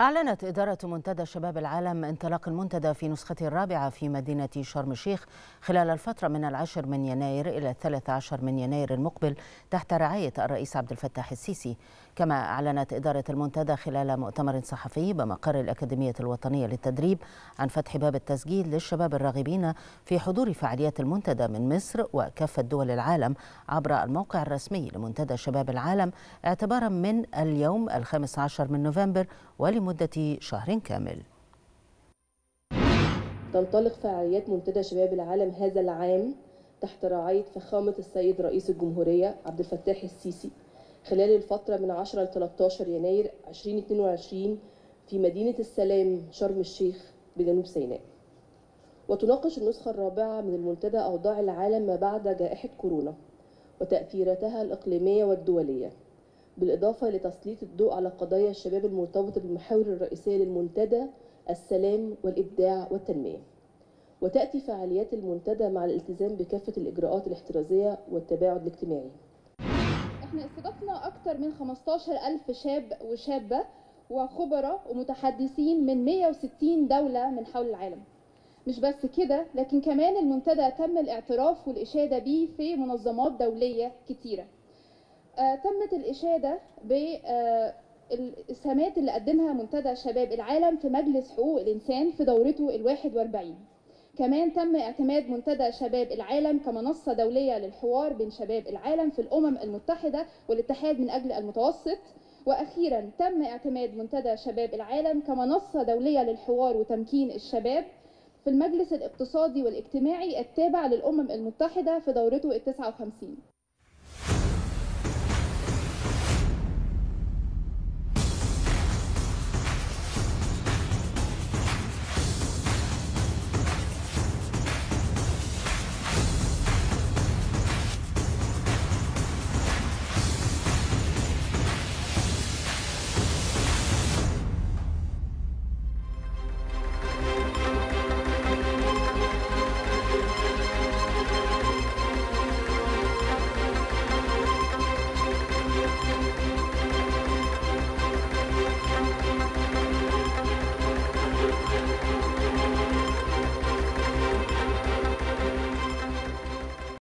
أعلنت إدارة منتدى شباب العالم انطلاق المنتدى في نسخته الرابعة في مدينة شرم الشيخ خلال الفترة من العاشر من يناير إلى الثالث عشر من يناير المقبل تحت رعاية الرئيس عبد الفتاح السيسي. كما أعلنت إدارة المنتدى خلال مؤتمر صحفي بمقر الأكاديمية الوطنية للتدريب عن فتح باب التسجيل للشباب الراغبين في حضور فعاليات المنتدى من مصر وكافة دول العالم عبر الموقع الرسمي لمنتدى شباب العالم اعتبارا من اليوم الخامس عشر من نوفمبر ولمدة شهر كامل. تنطلق فعاليات منتدى شباب العالم هذا العام تحت رعاية فخامة السيد رئيس الجمهورية عبد الفتاح السيسي خلال الفترة من 10 ل 13 يناير 2022 في مدينة السلام شرم الشيخ بجنوب سيناء. وتناقش النسخة الرابعة من المنتدى أوضاع العالم ما بعد جائحة كورونا وتأثيراتها الإقليمية والدولية. بالإضافة لتسليط الضوء على قضايا الشباب المرتبطة بالمحاور الرئيسية للمنتدى السلام والإبداع والتنمية. وتأتي فعاليات المنتدى مع الالتزام بكافة الإجراءات الاحترازية والتباعد الاجتماعي. إحنا استضفنا أكتر من 15 ألف شاب وشابة وخبراء ومتحدثين من 160 دولة من حول العالم. مش بس كده لكن كمان المنتدى تم الاعتراف والإشادة به في منظمات دولية كتيرة. تمت الإشادة بالإسهامات اللي قدمها منتدى شباب العالم في مجلس حقوق الإنسان في دورته الواحد وأربعين. كمان تم اعتماد منتدى شباب العالم كمنصة دولية للحوار بين شباب العالم في الأمم المتحدة والاتحاد من أجل المتوسط. وأخيرا تم اعتماد منتدى شباب العالم كمنصة دولية للحوار وتمكين الشباب في المجلس الاقتصادي والاجتماعي التابع للأمم المتحدة في دورته التسعة وخمسين.